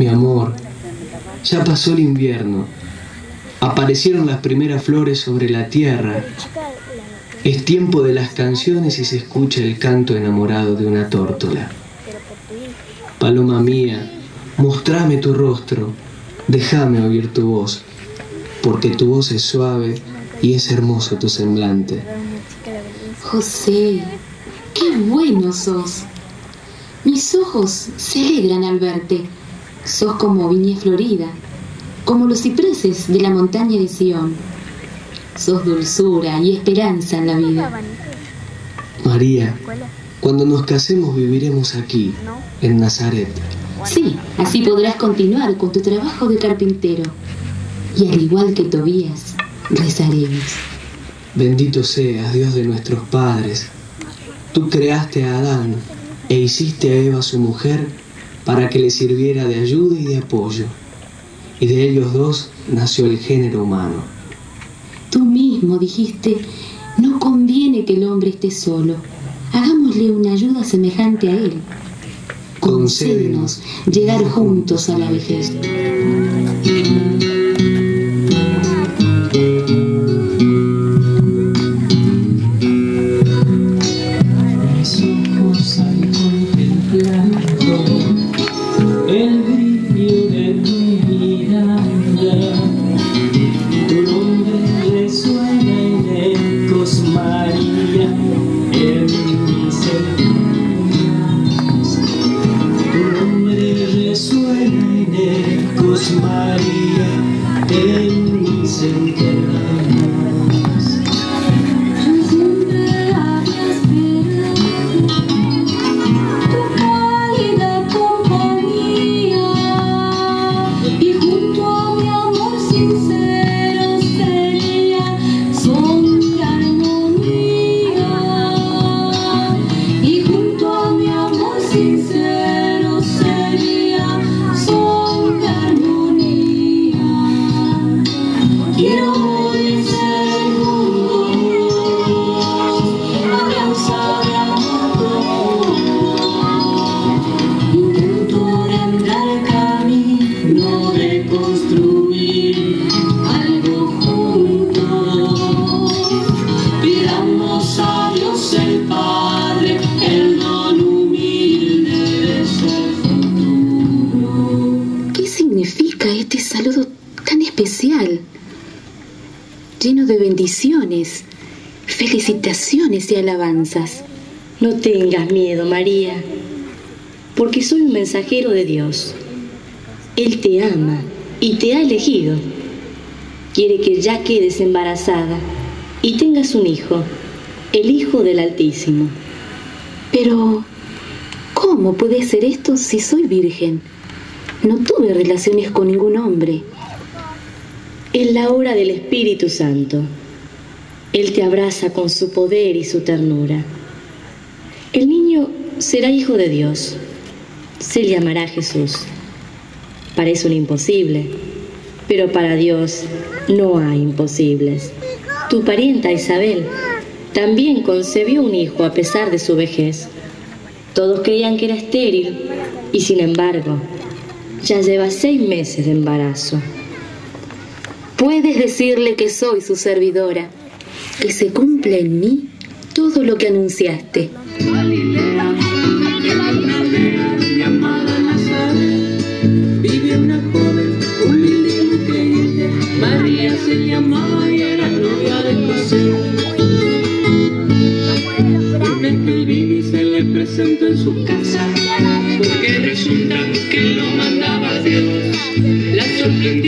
Mi amor, ya pasó el invierno. Aparecieron las primeras flores sobre la tierra. Es tiempo de las canciones y se escucha el canto enamorado de una tórtola. Paloma mía, mostrame tu rostro, déjame oír tu voz, porque tu voz es suave y es hermoso tu semblante. José, qué bueno sos. Mis ojos se alegran al verte. Sos como viña florida, como los cipreses de la montaña de Sión. Sos dulzura y esperanza en la vida. María, cuando nos casemos viviremos aquí, en Nazaret. Sí, así podrás continuar con tu trabajo de carpintero. Y al igual que Tobías, rezaremos. Bendito seas, Dios de nuestros padres. Tú creaste a Adán e hiciste a Eva su mujer para que le sirviera de ayuda y de apoyo. Y de ellos dos nació el género humano. Tú mismo dijiste, no conviene que el hombre esté solo. Hagámosle una ayuda semejante a él. Concédenos llegar juntos a la vejez. in recent days. Felicitaciones y alabanzas. No tengas miedo, María, porque soy un mensajero de Dios. Él te ama y te ha elegido. Quiere que ya quedes embarazada y tengas un hijo, el Hijo del Altísimo. Pero, ¿cómo puede ser esto si soy virgen? No tuve relaciones con ningún hombre. Es la hora del Espíritu Santo. Él te abraza con su poder y su ternura. El niño será hijo de Dios. Se llamará Jesús. Parece un imposible, pero para Dios no hay imposibles. Tu parienta Isabel también concebió un hijo a pesar de su vejez. Todos creían que era estéril y sin embargo ya lleva seis meses de embarazo. Puedes decirle que soy su servidora que se cumpla en mí todo lo que anunciaste. María se llamaba y era novia de José. Un y se le presentó en su casa, porque resulta que lo mandaba Dios. La sorprendió